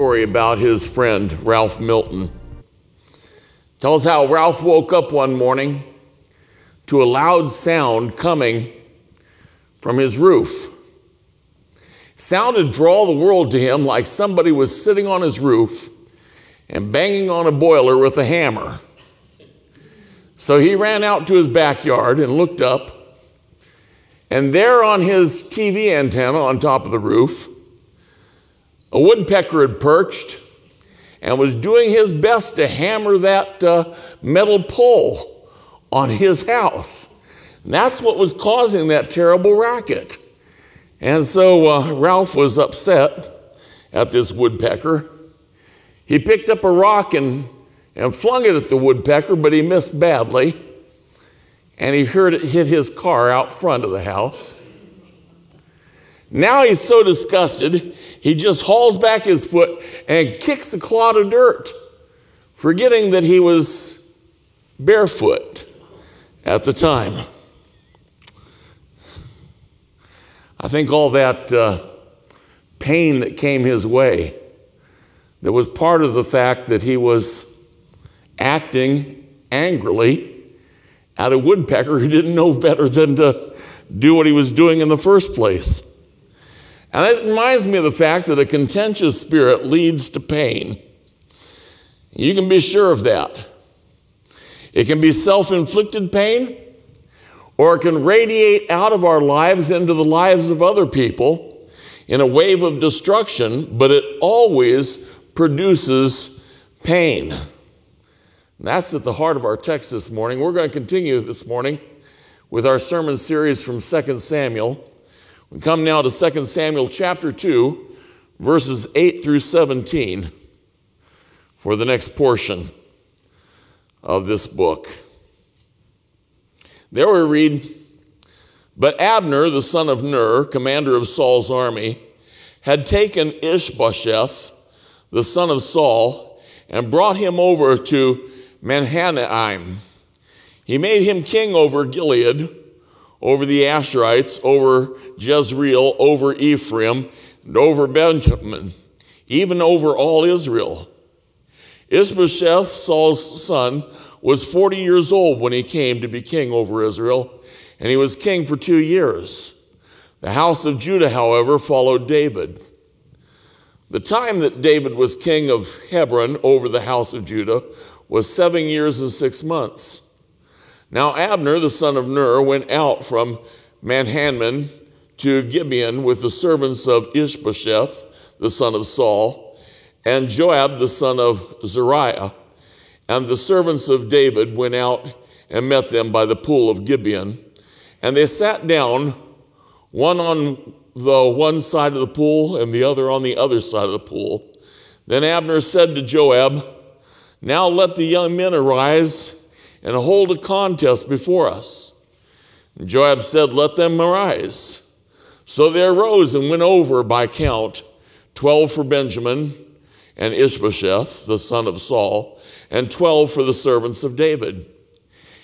story about his friend Ralph Milton. Tells how Ralph woke up one morning to a loud sound coming from his roof. Sounded for all the world to him like somebody was sitting on his roof and banging on a boiler with a hammer. So he ran out to his backyard and looked up, and there on his TV antenna on top of the roof a woodpecker had perched and was doing his best to hammer that uh, metal pole on his house. And that's what was causing that terrible racket. And so uh, Ralph was upset at this woodpecker. He picked up a rock and, and flung it at the woodpecker, but he missed badly. And he heard it hit his car out front of the house. Now he's so disgusted, he just hauls back his foot and kicks a clod of dirt, forgetting that he was barefoot at the time. I think all that uh, pain that came his way, that was part of the fact that he was acting angrily at a woodpecker who didn't know better than to do what he was doing in the first place. And that reminds me of the fact that a contentious spirit leads to pain. You can be sure of that. It can be self inflicted pain, or it can radiate out of our lives into the lives of other people in a wave of destruction, but it always produces pain. And that's at the heart of our text this morning. We're going to continue this morning with our sermon series from 2 Samuel. We come now to 2 Samuel chapter 2, verses 8 through 17 for the next portion of this book. There we read, But Abner, the son of Ner, commander of Saul's army, had taken Ishbosheth, the son of Saul, and brought him over to Mahanaim. He made him king over Gilead, over the Asherites, over Jezreel, over Ephraim, and over Benjamin, even over all Israel. Ishbosheth, Saul's son, was 40 years old when he came to be king over Israel, and he was king for two years. The house of Judah, however, followed David. The time that David was king of Hebron over the house of Judah was seven years and six months. Now Abner, the son of Ner, went out from Mahanaim to Gibeon with the servants of Ishbosheth, the son of Saul, and Joab, the son of Zeruiah. And the servants of David went out and met them by the pool of Gibeon. And they sat down, one on the one side of the pool and the other on the other side of the pool. Then Abner said to Joab, Now let the young men arise and hold a contest before us. And Joab said, Let them arise. So they arose and went over by count, twelve for Benjamin and Ishbosheth, the son of Saul, and twelve for the servants of David.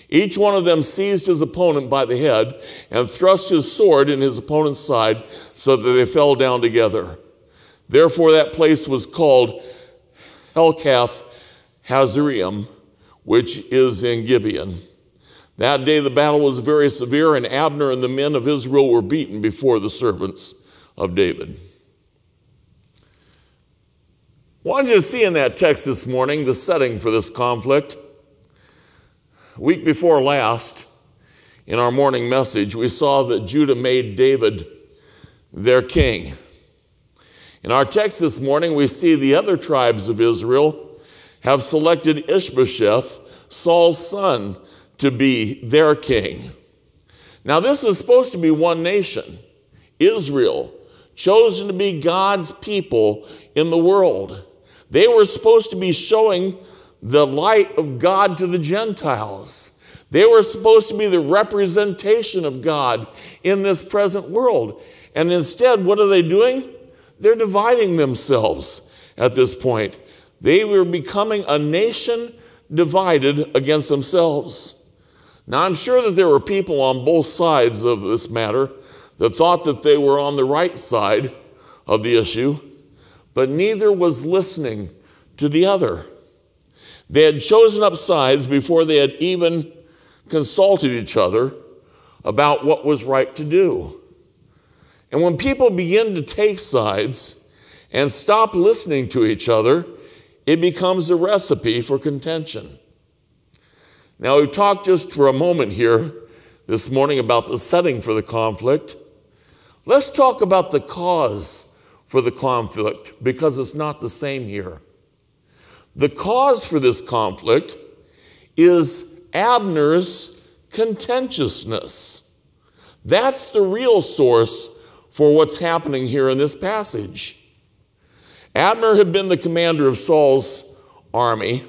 Each one of them seized his opponent by the head and thrust his sword in his opponent's side so that they fell down together. Therefore, that place was called Helkath Hazzurim which is in Gibeon. That day the battle was very severe, and Abner and the men of Israel were beaten before the servants of David. Wanted you to see in that text this morning the setting for this conflict. Week before last, in our morning message, we saw that Judah made David their king. In our text this morning, we see the other tribes of Israel have selected Ishbosheth, Saul's son, to be their king. Now, this is supposed to be one nation, Israel, chosen to be God's people in the world. They were supposed to be showing the light of God to the Gentiles. They were supposed to be the representation of God in this present world. And instead, what are they doing? They're dividing themselves at this point. They were becoming a nation divided against themselves. Now, I'm sure that there were people on both sides of this matter that thought that they were on the right side of the issue, but neither was listening to the other. They had chosen up sides before they had even consulted each other about what was right to do. And when people begin to take sides and stop listening to each other, it becomes a recipe for contention. Now, we've talked just for a moment here this morning about the setting for the conflict. Let's talk about the cause for the conflict because it's not the same here. The cause for this conflict is Abner's contentiousness. That's the real source for what's happening here in this passage. Abner had been the commander of Saul's army,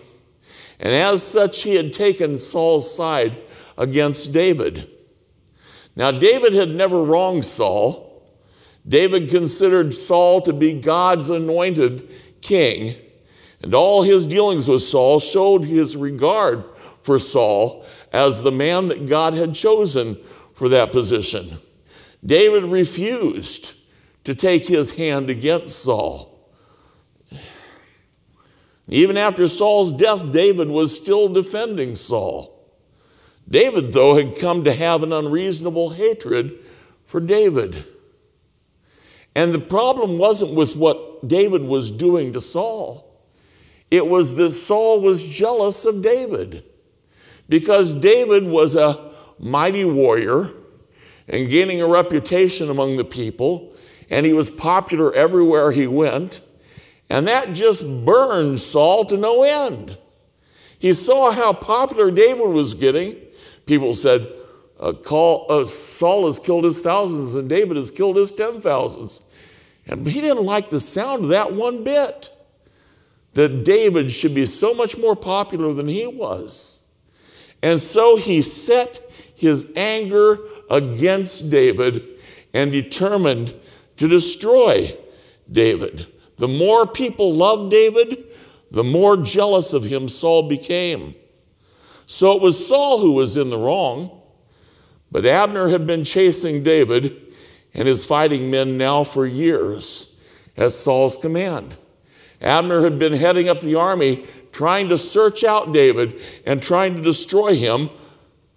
and as such, he had taken Saul's side against David. Now, David had never wronged Saul. David considered Saul to be God's anointed king and all his dealings with Saul showed his regard for Saul as the man that God had chosen for that position. David refused to take his hand against Saul. Even after Saul's death, David was still defending Saul. David, though, had come to have an unreasonable hatred for David. And the problem wasn't with what David was doing to Saul. It was that Saul was jealous of David because David was a mighty warrior and gaining a reputation among the people, and he was popular everywhere he went. And that just burned Saul to no end. He saw how popular David was getting. People said, uh, call, uh, Saul has killed his thousands and David has killed his ten thousands. And he didn't like the sound of that one bit that David should be so much more popular than he was. And so he set his anger against David and determined to destroy David. The more people loved David, the more jealous of him Saul became. So it was Saul who was in the wrong, but Abner had been chasing David and his fighting men now for years at Saul's command. Abner had been heading up the army trying to search out David and trying to destroy him,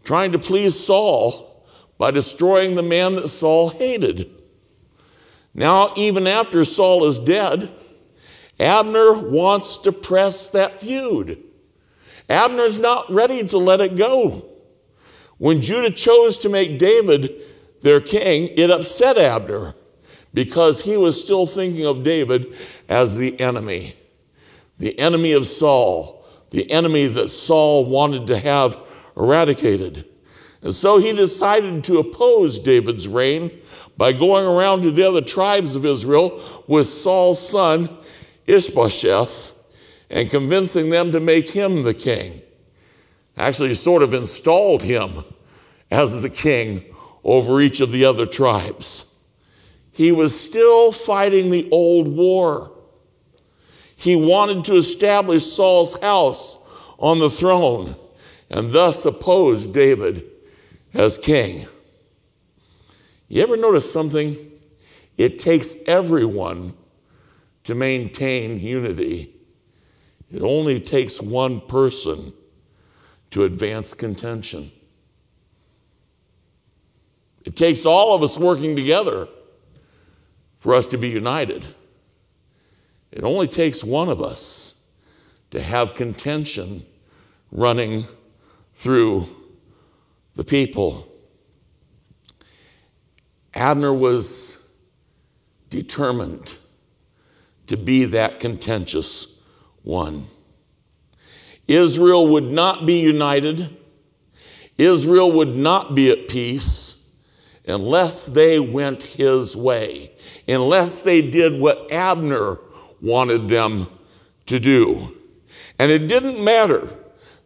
trying to please Saul by destroying the man that Saul hated. Now, even after Saul is dead, Abner wants to press that feud. Abner's not ready to let it go. When Judah chose to make David their king, it upset Abner because he was still thinking of David as the enemy, the enemy of Saul, the enemy that Saul wanted to have eradicated. And so he decided to oppose David's reign by going around to the other tribes of Israel with Saul's son Ishbosheth and convincing them to make him the king. Actually, sort of installed him as the king over each of the other tribes he was still fighting the old war. He wanted to establish Saul's house on the throne and thus oppose David as king. You ever notice something? It takes everyone to maintain unity. It only takes one person to advance contention. It takes all of us working together for us to be united. It only takes one of us to have contention running through the people. Abner was determined to be that contentious one. Israel would not be united. Israel would not be at peace unless they went his way unless they did what Abner wanted them to do. And it didn't matter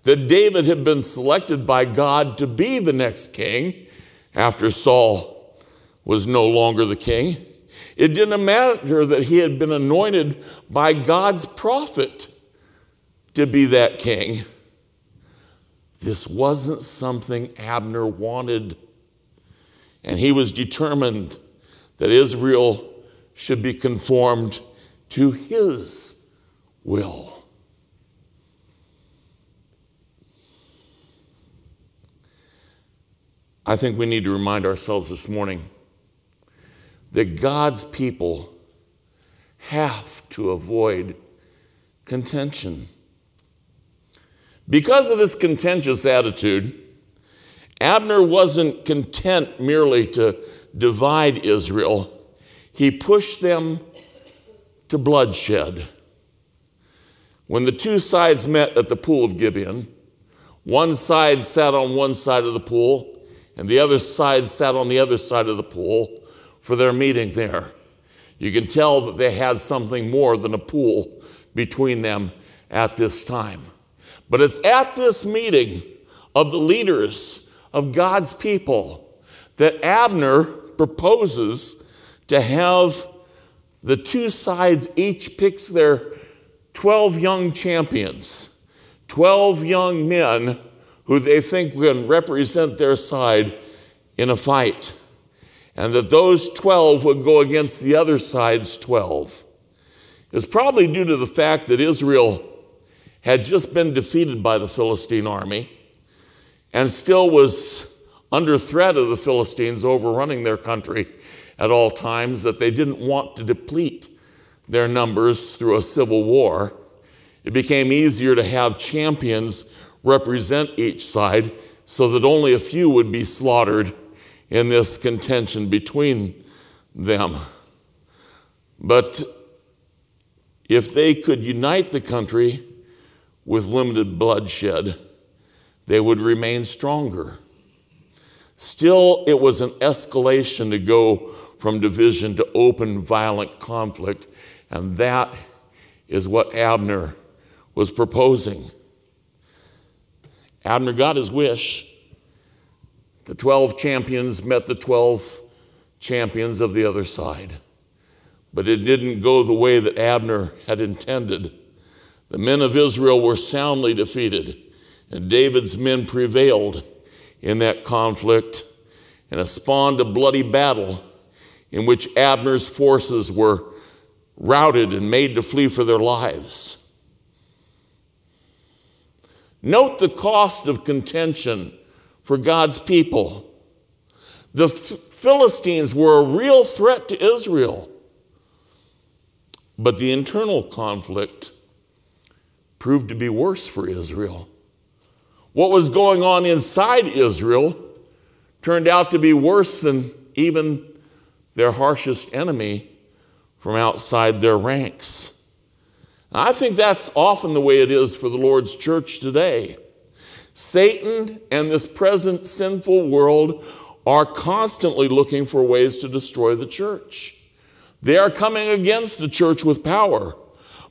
that David had been selected by God to be the next king after Saul was no longer the king. It didn't matter that he had been anointed by God's prophet to be that king. This wasn't something Abner wanted. And he was determined that Israel should be conformed to his will. I think we need to remind ourselves this morning that God's people have to avoid contention. Because of this contentious attitude, Abner wasn't content merely to divide Israel, he pushed them to bloodshed. When the two sides met at the pool of Gibeon, one side sat on one side of the pool, and the other side sat on the other side of the pool for their meeting there. You can tell that they had something more than a pool between them at this time. But it's at this meeting of the leaders of God's people that Abner proposes to have the two sides each picks their 12 young champions, 12 young men who they think can represent their side in a fight and that those 12 would go against the other side's 12. It's probably due to the fact that Israel had just been defeated by the Philistine army and still was under threat of the Philistines overrunning their country at all times, that they didn't want to deplete their numbers through a civil war. It became easier to have champions represent each side so that only a few would be slaughtered in this contention between them. But if they could unite the country with limited bloodshed, they would remain stronger. Still, it was an escalation to go from division to open violent conflict, and that is what Abner was proposing. Abner got his wish. The 12 champions met the 12 champions of the other side. But it didn't go the way that Abner had intended. The men of Israel were soundly defeated, and David's men prevailed in that conflict, and it spawned a bloody battle in which Abner's forces were routed and made to flee for their lives. Note the cost of contention for God's people. The Philistines were a real threat to Israel, but the internal conflict proved to be worse for Israel. What was going on inside Israel turned out to be worse than even their harshest enemy from outside their ranks. I think that's often the way it is for the Lord's church today. Satan and this present sinful world are constantly looking for ways to destroy the church. They are coming against the church with power.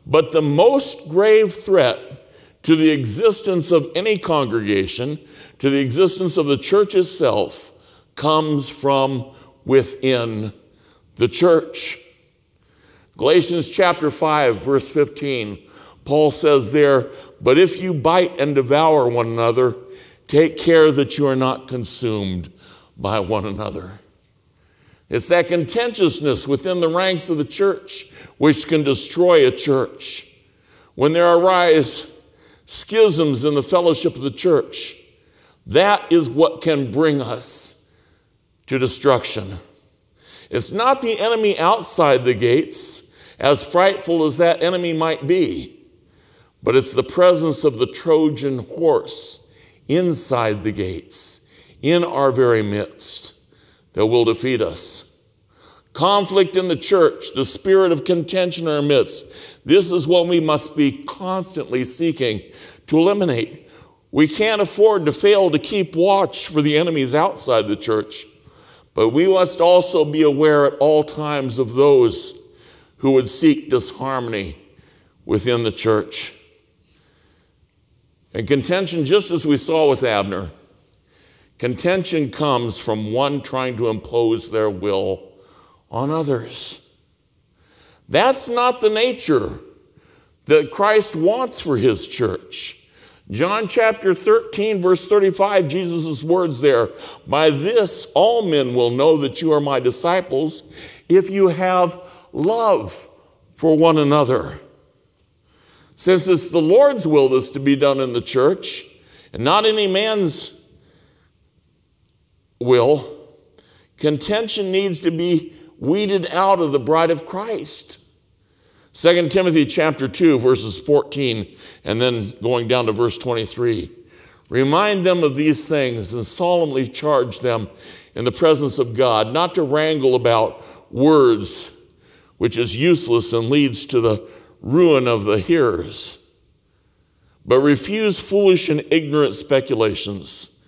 But the most grave threat to the existence of any congregation, to the existence of the church itself, comes from within the church. Galatians chapter 5, verse 15, Paul says there, but if you bite and devour one another, take care that you are not consumed by one another. It's that contentiousness within the ranks of the church which can destroy a church. When there arise schisms in the fellowship of the church, that is what can bring us to destruction. It's not the enemy outside the gates, as frightful as that enemy might be. But it's the presence of the Trojan horse inside the gates, in our very midst, that will defeat us. Conflict in the church, the spirit of contention in our midst, this is what we must be constantly seeking to eliminate. We can't afford to fail to keep watch for the enemies outside the church, but we must also be aware at all times of those who would seek disharmony within the church. And contention, just as we saw with Abner, contention comes from one trying to impose their will on others. That's not the nature that Christ wants for his church. John chapter 13, verse 35, Jesus' words there By this all men will know that you are my disciples if you have love for one another. Since it's the Lord's will that's to be done in the church, and not any man's will, contention needs to be weeded out of the bride of Christ. 2 Timothy chapter 2 verses 14 and then going down to verse 23. Remind them of these things and solemnly charge them in the presence of God not to wrangle about words which is useless and leads to the ruin of the hearers. But refuse foolish and ignorant speculations,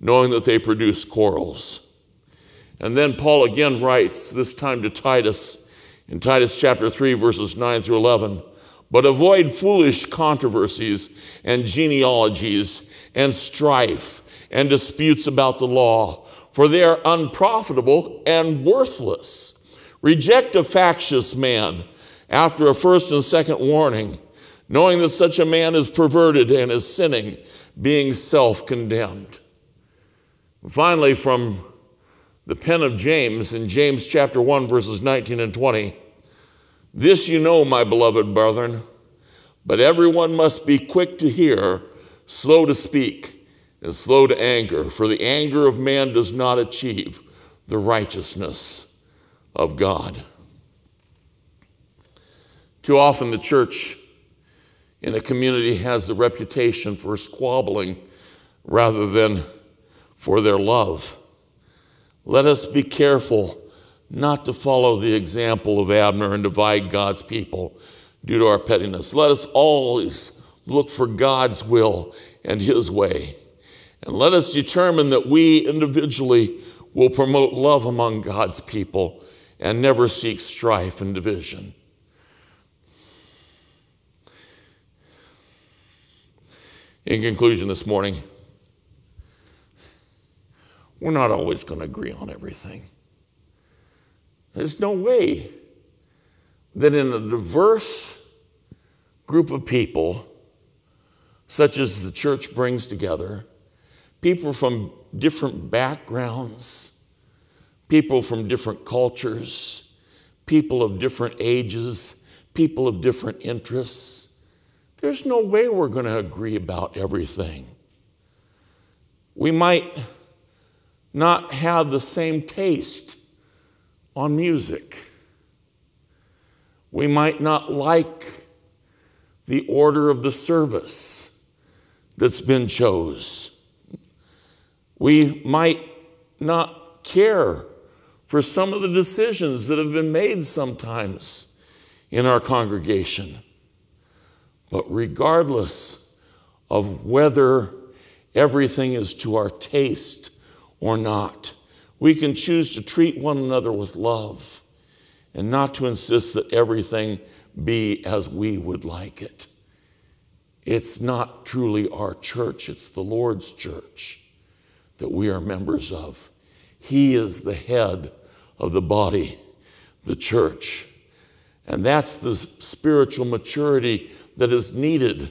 knowing that they produce quarrels. And then Paul again writes, this time to Titus, in Titus chapter 3, verses 9 through 11. But avoid foolish controversies and genealogies and strife and disputes about the law, for they are unprofitable and worthless. Reject a factious man after a first and second warning, knowing that such a man is perverted and is sinning, being self condemned. Finally, from the pen of James in James chapter 1, verses 19 and 20 This you know, my beloved brethren, but everyone must be quick to hear, slow to speak, and slow to anger, for the anger of man does not achieve the righteousness of God. Too often, the church in a community has the reputation for squabbling rather than for their love. Let us be careful not to follow the example of Abner and divide God's people due to our pettiness. Let us always look for God's will and His way. And let us determine that we individually will promote love among God's people and never seek strife and division. In conclusion, this morning, we're not always going to agree on everything. There's no way that in a diverse group of people, such as the church brings together, people from different backgrounds, people from different cultures, people of different ages, people of different interests, there's no way we're going to agree about everything. We might not have the same taste on music. We might not like the order of the service that's been chose. We might not care for some of the decisions that have been made sometimes in our congregation. But regardless of whether everything is to our taste or not, we can choose to treat one another with love and not to insist that everything be as we would like it. It's not truly our church, it's the Lord's church that we are members of. He is the head of the body, the church. And that's the spiritual maturity that is needed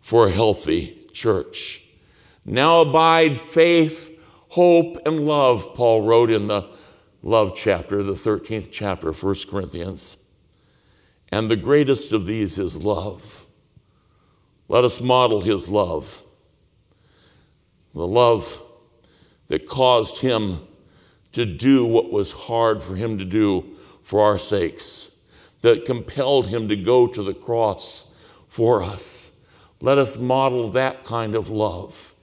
for a healthy church. Now abide faith, hope, and love, Paul wrote in the love chapter, the 13th chapter of 1 Corinthians. And the greatest of these is love. Let us model his love. The love that caused him to do what was hard for him to do for our sakes, that compelled him to go to the cross for us. Let us model that kind of love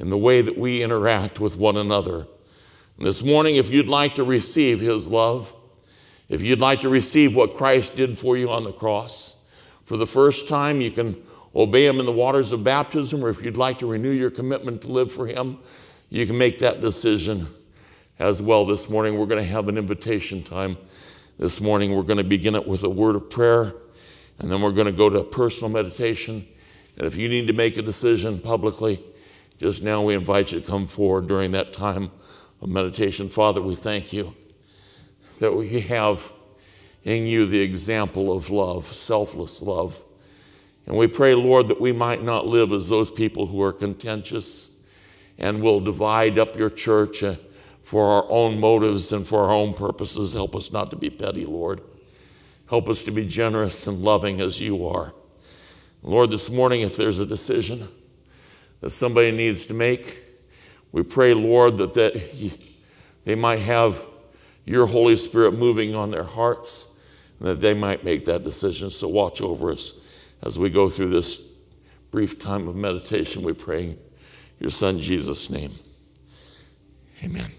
in the way that we interact with one another. And this morning, if you'd like to receive His love, if you'd like to receive what Christ did for you on the cross, for the first time, you can obey Him in the waters of baptism, or if you'd like to renew your commitment to live for Him, you can make that decision as well this morning. We're going to have an invitation time this morning. We're going to begin it with a word of prayer. And then we're going to go to personal meditation. And if you need to make a decision publicly, just now we invite you to come forward during that time of meditation. Father, we thank you that we have in you the example of love, selfless love. And we pray, Lord, that we might not live as those people who are contentious and will divide up your church uh, for our own motives and for our own purposes. Help us not to be petty, Lord. Help us to be generous and loving as you are. Lord, this morning, if there's a decision that somebody needs to make, we pray, Lord, that, that they might have your Holy Spirit moving on their hearts and that they might make that decision. So watch over us as we go through this brief time of meditation, we pray. In your Son, Jesus' name. Amen.